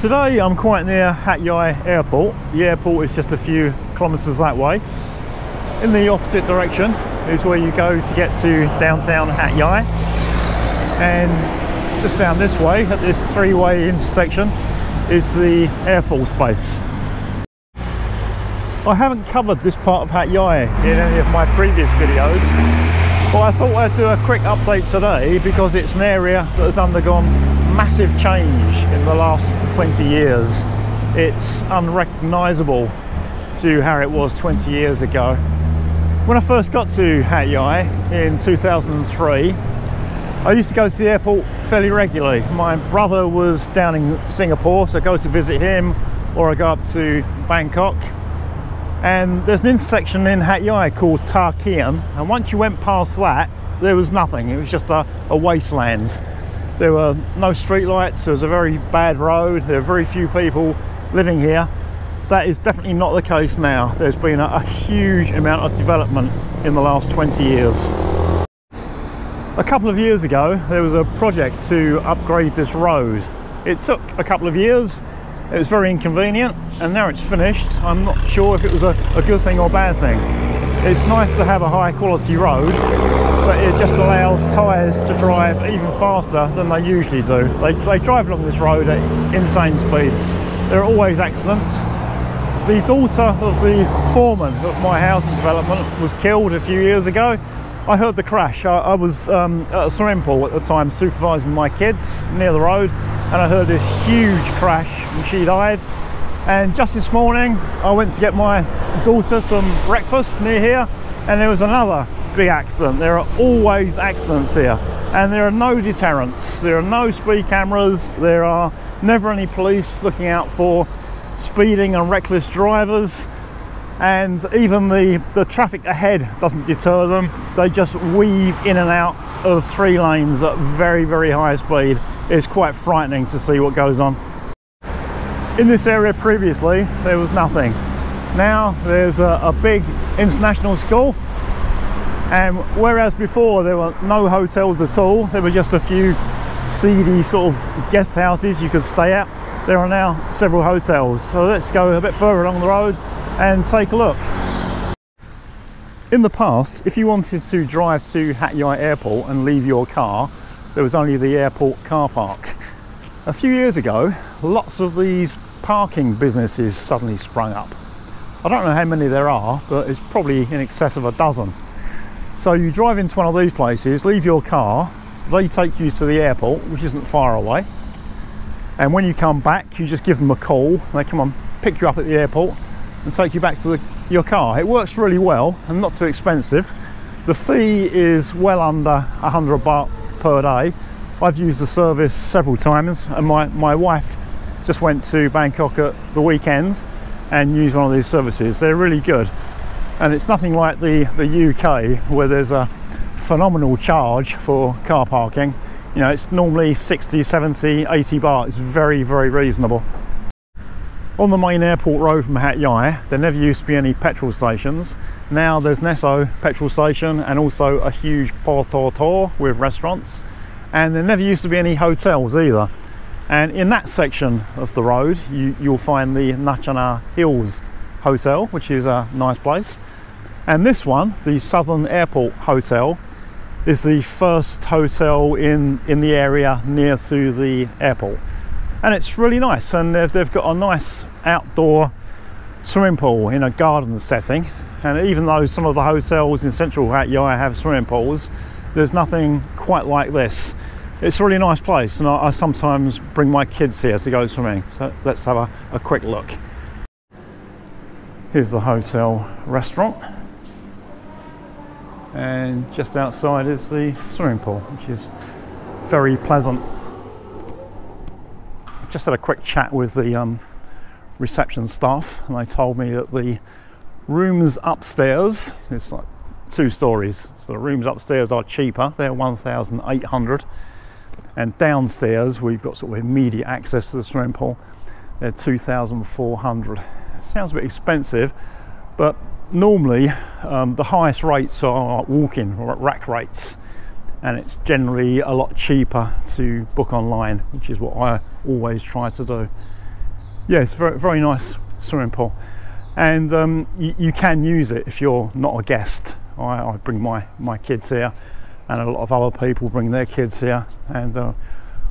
Today I'm quite near Hat Yai Airport. The airport is just a few kilometres that way. In the opposite direction is where you go to get to downtown Hat Yai. And just down this way at this three-way intersection is the Air Force Base. I haven't covered this part of Hat Yai in any of my previous videos, but I thought I'd do a quick update today because it's an area that has undergone massive change in the last 20 years. It's unrecognisable to how it was 20 years ago. When I first got to Hat Yai in 2003, I used to go to the airport fairly regularly. My brother was down in Singapore, so I go to visit him or I go up to Bangkok. And there's an intersection in Hat Yai called Ta Kien, and once you went past that, there was nothing. It was just a, a wasteland. There were no streetlights, there was a very bad road, there were very few people living here. That is definitely not the case now. There's been a, a huge amount of development in the last 20 years. A couple of years ago, there was a project to upgrade this road. It took a couple of years, it was very inconvenient, and now it's finished. I'm not sure if it was a, a good thing or a bad thing. It's nice to have a high quality road, but it just allows Thais to drive even faster than they usually do. They, they drive along this road at insane speeds. There are always accidents. The daughter of the foreman of my housing development was killed a few years ago. I heard the crash. I, I was um, at a swimming pool at the time supervising my kids near the road and I heard this huge crash and she died. And just this morning I went to get my daughter some breakfast near here and there was another big accident. There are always accidents here and there are no deterrents. There are no speed cameras. There are never any police looking out for speeding and reckless drivers and even the, the traffic ahead doesn't deter them. They just weave in and out of three lanes at very, very high speed. It's quite frightening to see what goes on. In this area previously, there was nothing. Now there's a, a big international school and whereas before there were no hotels at all, there were just a few seedy sort of guest houses you could stay at, there are now several hotels. So let's go a bit further along the road and take a look. In the past, if you wanted to drive to Hat Yai Airport and leave your car, there was only the airport car park. A few years ago, lots of these parking businesses suddenly sprung up. I don't know how many there are, but it's probably in excess of a dozen. So you drive into one of these places, leave your car, they take you to the airport, which isn't far away. And when you come back, you just give them a call. They come and pick you up at the airport and take you back to the, your car. It works really well and not too expensive. The fee is well under 100 baht per day. I've used the service several times and my, my wife just went to Bangkok at the weekends and used one of these services. They're really good. And it's nothing like the, the UK where there's a phenomenal charge for car parking. You know, it's normally 60, 70, 80 baht. It's very, very reasonable. On the main airport road from Hat Yai, there never used to be any petrol stations. Now there's Nesso petrol station and also a huge Porto Tor with restaurants. And there never used to be any hotels either. And in that section of the road, you, you'll find the Nutchana Hills Hotel, which is a nice place. And this one, the Southern Airport Hotel, is the first hotel in, in the area near to the airport. And it's really nice and they've, they've got a nice outdoor swimming pool in a garden setting. And even though some of the hotels in central Hat Yai have swimming pools there's nothing quite like this. It's a really nice place and I, I sometimes bring my kids here to go swimming. So let's have a, a quick look here's the hotel restaurant. And just outside is the swimming pool which is very pleasant. I just had a quick chat with the um, reception staff, and they told me that the rooms upstairs, it's like two stories, so the rooms upstairs are cheaper, they're 1,800, and downstairs we've got sort of immediate access to the swimming pool, they're 2,400. Sounds a bit expensive, but normally um, the highest rates are walk-in rack rates and it's generally a lot cheaper to book online, which is what I always try to do. Yeah, it's very very nice swimming pool, and um, you, you, can use it if you're not a guest. I, I, bring my my kids here, and a lot of other people bring their kids here, and uh,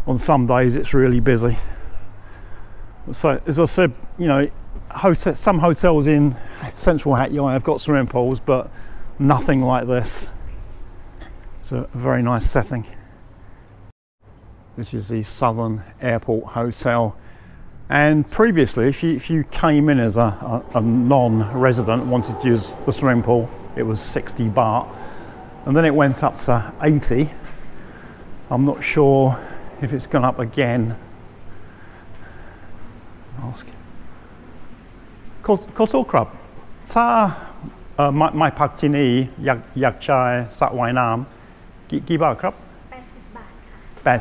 on some days it's really busy. So as I said, you know, hotel, some hotels in central Hat Yai have got swimming pools, but nothing like this. It's a very nice setting. This is the Southern Airport Hotel. And previously, if you, if you came in as a, a, a non-resident, wanted to use the swimming pool, it was 60 baht. And then it went up to 80. I'm not sure if it's gone up again. Ask โคโซครับถ้าเอ่อไม่ไม่พักที่นี่อยากอยากใช้สระว่ายน้ำกี่กี่บาทครับ 80 บาทค่ะ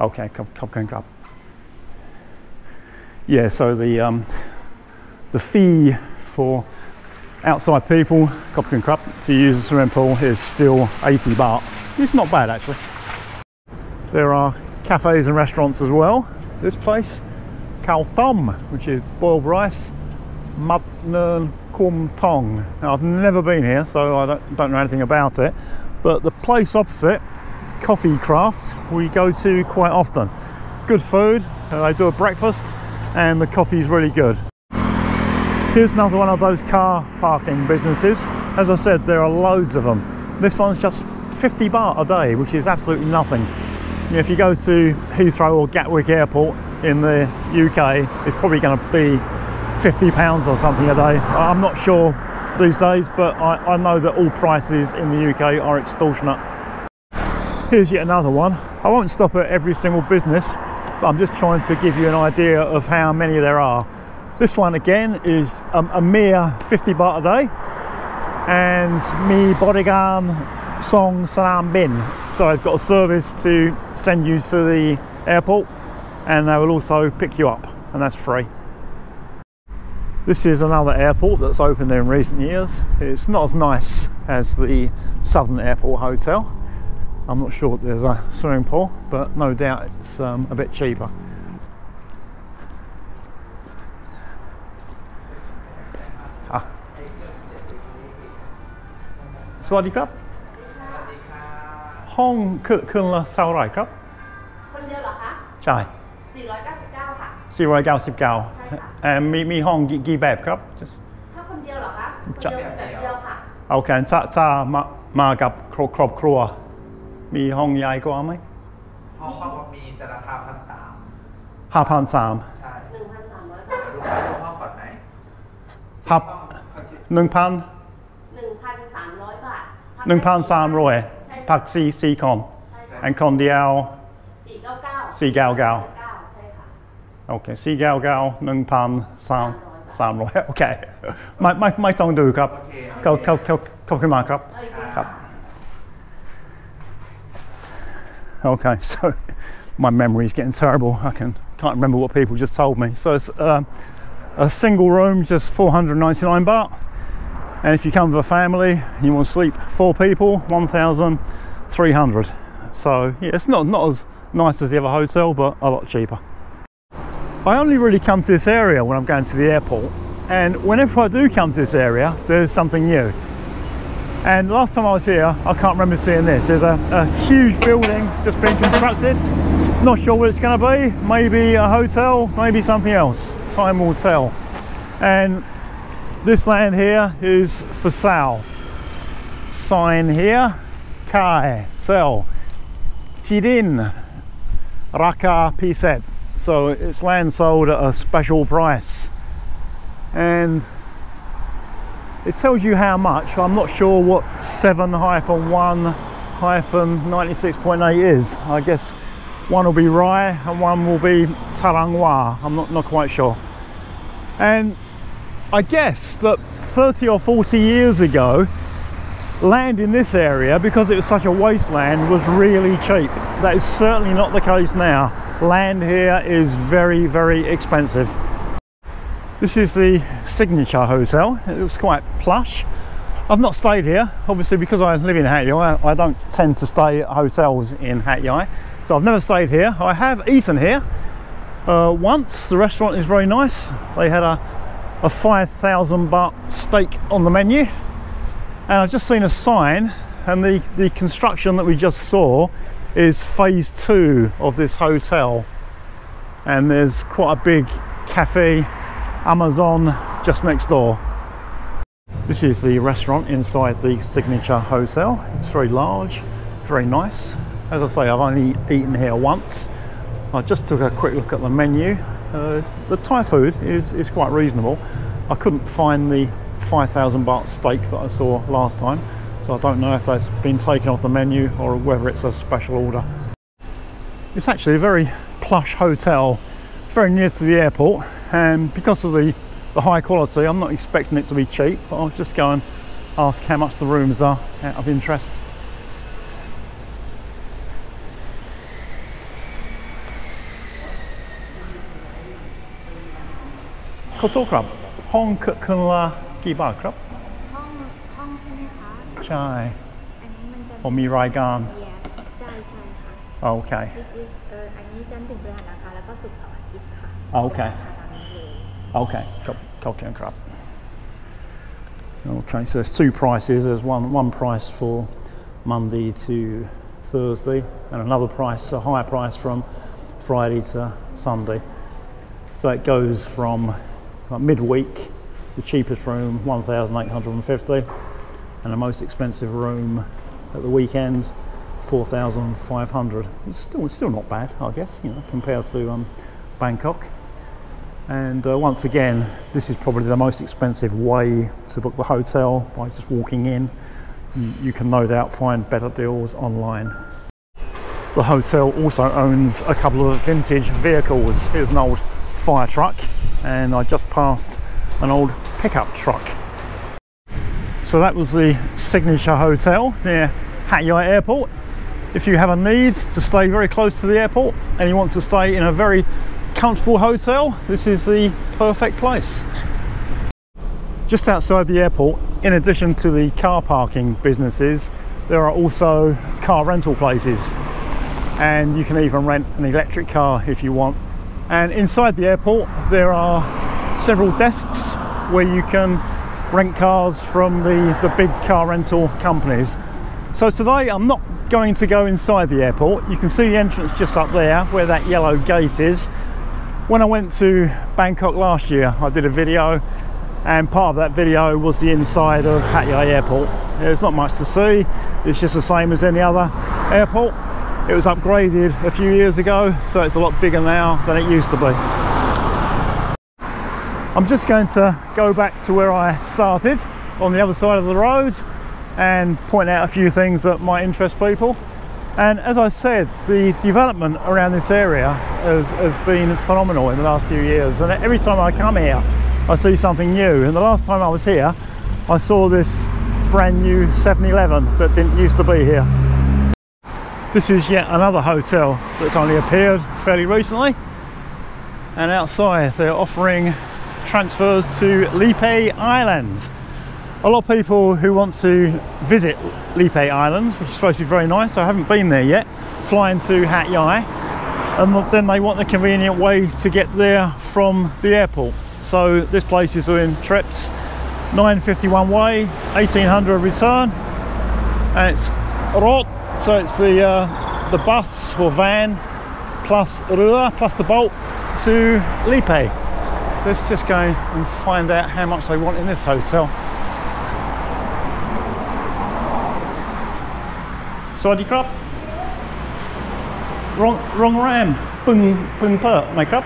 80 okay ขอบขอบคุณครับ yeah so the um, the fee for outside people ขอบคุณครับ to use the swimming pool is still 80 baht it's not bad actually there are cafes and restaurants as well this place Khao Tom which is boiled rice Mud Kum Tong. Now, I've never been here, so I don't, don't know anything about it, but the place opposite, Coffee Craft, we go to quite often. Good food, uh, they do a breakfast, and the coffee is really good. Here's another one of those car parking businesses. As I said, there are loads of them. This one's just 50 baht a day, which is absolutely nothing. If you go to Heathrow or Gatwick Airport in the UK, it's probably going to be 50 pounds or something a day. I'm not sure these days, but I, I, know that all prices in the UK are extortionate. Here's yet another one. I won't stop at every single business, but I'm just trying to give you an idea of how many there are. This one again is a, a mere 50 baht a day, and me bodyguard song salam bin. So I've got a service to send you to the airport, and they will also pick you up, and that's free. This is another airport that's opened in recent years. It's not as nice as the Southern Airport Hotel. I'm not sure there's a swimming pool, but no doubt it's um, a bit cheaper. Ah. Swaddy? Hong Kun 499ค่ะ499เอ่อมีมีห้องกี่กี่แบบครับ Just ถ้าคนเดียวเหรอคะคนจะเดียวแบบเดียวค่ะโอเคถ้าถ้ามามากับครอบครอบครัว มีห้องใหญ่กว่าไหมห้องครอบครัวมีแต่ราคาพันสามห้าพันสามใช่1,300บาทลูกค้าดูห้องก่อนไหมครับห้องเขาชื่อหนึ่งพัน1,300บาทหนึ่งพันสามร้อยใช่พักสี่สี่คนใช่ค่ะอันคนเดียว499 499ใช่ค่ะ โอเคสี่เก้าเก้าหนึ่งพันสามสามร้อยโอเคไม่ไม่ไม่ต้องดูครับ โอเค เขาเขาเขาขอบคุณมากครับ โอเค ครับ Okay, so my memory is getting terrible. I can can't remember what people just told me. So it's um, a single room, just 499 baht. And if you come with a family, you want to sleep four people, 1,300. So yeah, it's not not as nice as the other hotel, but a lot cheaper. I only really come to this area when I'm going to the airport, and whenever I do come to this area, there's something new. And last time I was here, I can't remember seeing this. There's a, a huge building just being constructed. Not sure what it's going to be. Maybe a hotel, maybe something else. Time will tell. And this land here is for sale. Sign here, Kai, sell. Tidin, Raka Piset. So it's land sold at a special price. And it tells you how much. I'm not sure what 7 hyphen 1 hyphen 96.8 is. I guess one will be Rai and one will be Tarangwa. I'm not, not quite sure. And I guess that 30 or 40 years ago, land in this area, because it was such a wasteland, was really cheap. That is certainly not the case now. Land here is very, very expensive. This is the Signature Hotel. It was quite plush. I've not stayed here, obviously because I live in Hat Yai, I don't tend to stay at hotels in Hat Yai. So I've never stayed here. I have eaten here uh, once. The restaurant is very nice. They had a, a 5,000 baht steak on the menu. And I've just seen a sign, and the, the construction that we just saw is phase two of this hotel. And there's quite a big cafe, Amazon, just next door. This is the restaurant inside the Signature Hotel. It's very large, very nice. As I say, I've only eaten here once. I just took a quick look at the menu. Uh, the Thai food is, is quite reasonable. I couldn't find the 5,000 baht steak that I saw last time, so I don't know if that's been taken off the menu or whether it's a special order. It's actually a very plush hotel, very near to the airport. And because of the, the high quality, I'm not expecting it to be cheap, but I'll just go and ask how much the rooms are out of interest. Hotel Club, Hong Kuk Club. ใช่ อันนี้มันจะ ผมมีรายการ เยียใช่ใช่ค่ะ โอเค This is เอออันนี้จันทร์ถึงพฤหัสนะคะ แล้วก็ศุกร์เสาร์อาทิตย์ค่ะ โอเค ราคาตามนี้เลย Okay, crop, cocktail crab. Okay, so there's two prices. There's one one price for Monday to Thursday, and another price, a higher price from Friday to Sunday. So it goes from like midweek, the cheapest room, 1,850, and the most expensive room at the weekend, 4,500. It's still, it's still not bad, I guess, you know, compared to um, Bangkok. And uh, once again, this is probably the most expensive way to book the hotel by just walking in. You, you can no doubt find better deals online. The hotel also owns a couple of vintage vehicles. Here's an old fire truck, and I just passed an old pickup truck. So that was the Signature Hotel near Hat Yai Airport. If you have a need to stay very close to the airport and you want to stay in a very comfortable hotel, this is the perfect place. Just outside the airport, in addition to the car parking businesses, there are also car rental places. And you can even rent an electric car if you want. And inside the airport, there are several desks where you can rent cars from the, the big car rental companies. So today I'm not going to go inside the airport. You can see the entrance just up there where that yellow gate is. When I went to Bangkok last year, I did a video and part of that video was the inside of Hat Yai Airport. There's not much to see, it's just the same as any other airport. It was upgraded a few years ago, so it's a lot bigger now than it used to be. I'm just going to go back to where I started on the other side of the road and point out a few things that might interest people. And as I said, the development around this area has, has been phenomenal in the last few years. And every time I come here, I see something new. And the last time I was here, I saw this brand new 7 Eleven that didn't used to be here. This is yet another hotel that's only appeared fairly recently. And outside, they're offering transfers to Lipe Island. A lot of people who want to visit Lipe Island, which is supposed to be very nice, I haven't been there yet, flying to Hat Yai, and then they want the convenient way to get there from the airport. So this place is doing trips, 951 way, 1800 return, and it's rot, so it's the uh, the bus or van plus Rua plus the boat to Lipe Let's just go and find out how much they want in this hotel. สวัสดีครับโรงโรงแรมปึงปึงเปิดไหมครับ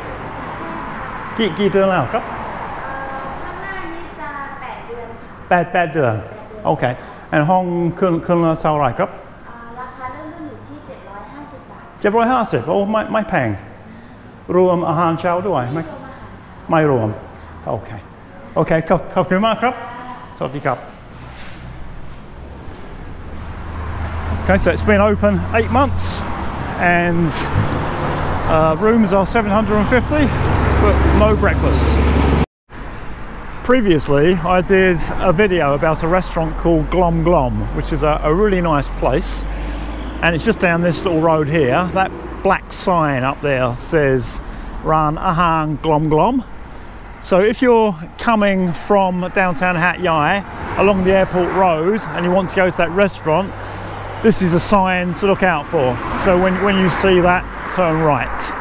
กี่กี่เดือนแล้วครับ ข้างหน้านี้จะ 8 เดือนค่ะ แปดแปดเดือน โอเคอันห้องเครื่องเครื่องละเท่าไหรครับ อ่าราคาเริ่มต้นอยู่ที่ 750 บาท เจ็ดร้อยห้าสิบโอ้ไม่ไม่แพง รวมอาหารเช้าด้วยไหม ไม่รวม Okay, so it's been open eight months and uh, rooms are 750 but no breakfast. Previously, I did a video about a restaurant called Glom Glom, which is a, a really nice place and it's just down this little road here that black sign up there says ran ahang glom glom so if you're coming from downtown Hat Yai along the airport road and you want to go to that restaurant, this is a sign to look out for. So when, when you see that, turn right.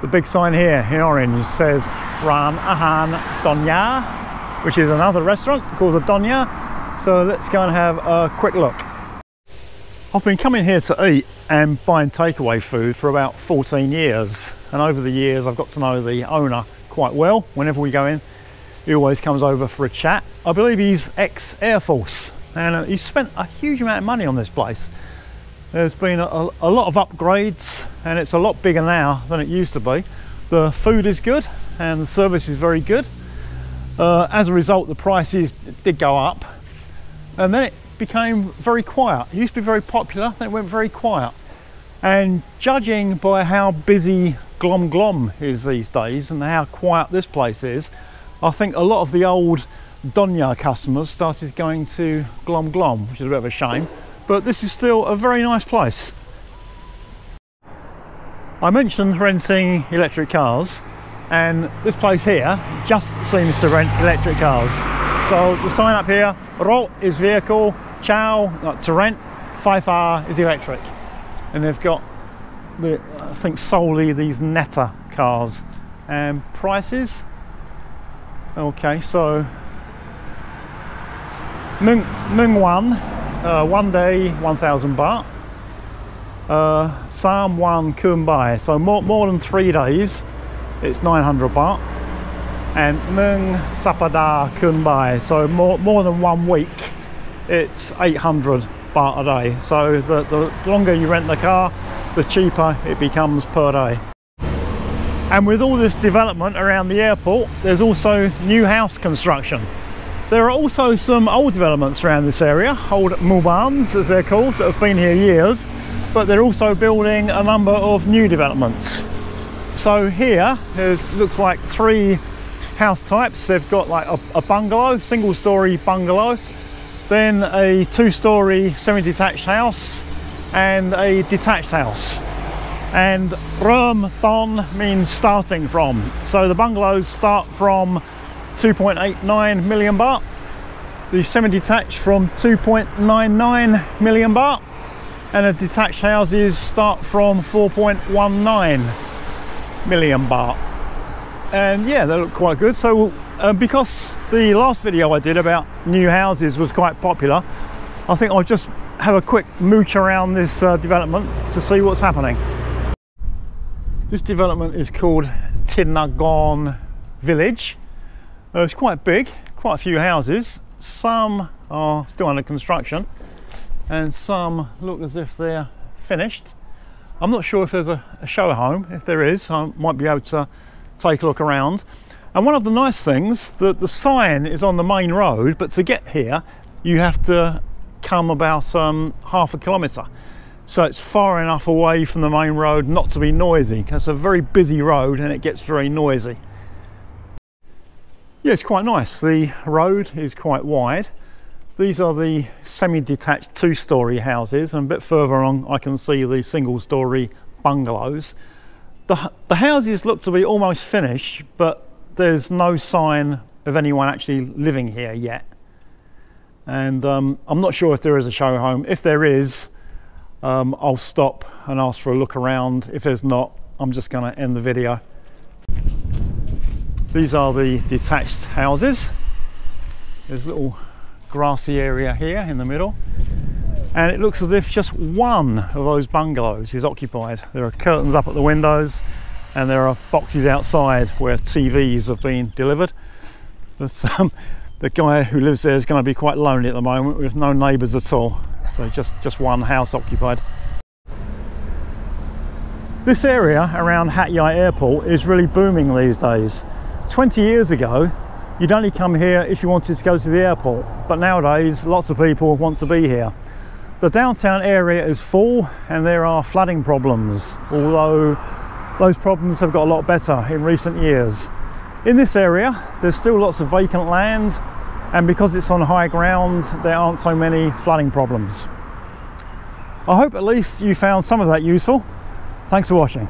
The big sign here in orange says Ran Ahan Donya, which is another restaurant called the Donya. So let's go and have a quick look. I've been coming here to eat and buying takeaway food for about 14 years. And over the years, I've got to know the owner quite well. Whenever we go in, he always comes over for a chat. I believe he's ex Air Force and uh, he's spent a huge amount of money on this place. There's been a, a, lot of upgrades and it's a lot bigger now than it used to be. The food is good and the service is very good. Uh, as a result, the prices did go up and then it became very quiet. It used to be very popular, then it went very quiet. And judging by how busy Glom Glom is these days and how quiet this place is, I think a lot of the old Donya customers started going to Glom Glom, which is a bit of a shame, but this is still a very nice place. I mentioned renting electric cars, and this place here just seems to rent electric cars. So the sign up here, Ro is vehicle, Chow to rent, Pfeiffer is electric. And they've got the, I think solely these Neta cars and prices. Okay, so Mung, Mung uh, one day 1000 baht. Uh, Sam one Kumbai, so more, more than three days, it's 900 baht. And Mung Sapada Kunbai, so more, more than one week, it's 800 baht a day. So the, the longer you rent the car, the cheaper it becomes per day. And with all this development around the airport, there's also new house construction. There are also some old developments around this area, old Mubans as they're called, that have been here years, but they're also building a number of new developments. So here, it looks like three house types. They've got like a, a bungalow, single story bungalow, then a two story semi-detached house, and a detached house. And Rum Don means starting from. So the bungalows start from 2.89 million baht. The semi-detached from 2.99 million baht. And the detached houses start from 4.19 million baht. And yeah, they look quite good. So uh, because the last video I did about new houses was quite popular, I think I'll just have a quick mooch around this uh, development to see what's happening. This development is called Tinagon Village uh, it's quite big, quite a few houses. Some are still under construction and some look as if they're finished. I'm not sure if there's a, a show home. If there is, I might be able to take a look around. And one of the nice things, that the sign is on the main road, but to get here, you have to come about um, half a kilometre. So it's far enough away from the main road not to be noisy. because It's a very busy road and it gets very noisy. Yeah, it's quite nice. The road is quite wide. These are the semi-detached two-storey houses and a bit further on I can see the single-storey bungalows. The, the houses look to be almost finished but there's no sign of anyone actually living here yet. And um, I'm not sure if there is a show home. If there is, um, I'll stop and ask for a look around. If there's not, I'm just going to end the video. These are the detached houses. There's a little grassy area here in the middle. And it looks as if just one of those bungalows is occupied. There are curtains up at the windows and there are boxes outside where TVs have been delivered. But um, the guy who lives there is going to be quite lonely at the moment with no neighbours at all. So just, just one house occupied. This area around Hat Yai Airport is really booming these days. 20 years ago, you'd only come here if you wanted to go to the airport, but nowadays lots of people want to be here. The downtown area is full and there are flooding problems, although those problems have got a lot better in recent years. In this area, there's still lots of vacant land, and because it's on high ground, there aren't so many flooding problems. I hope at least you found some of that useful. Thanks for watching.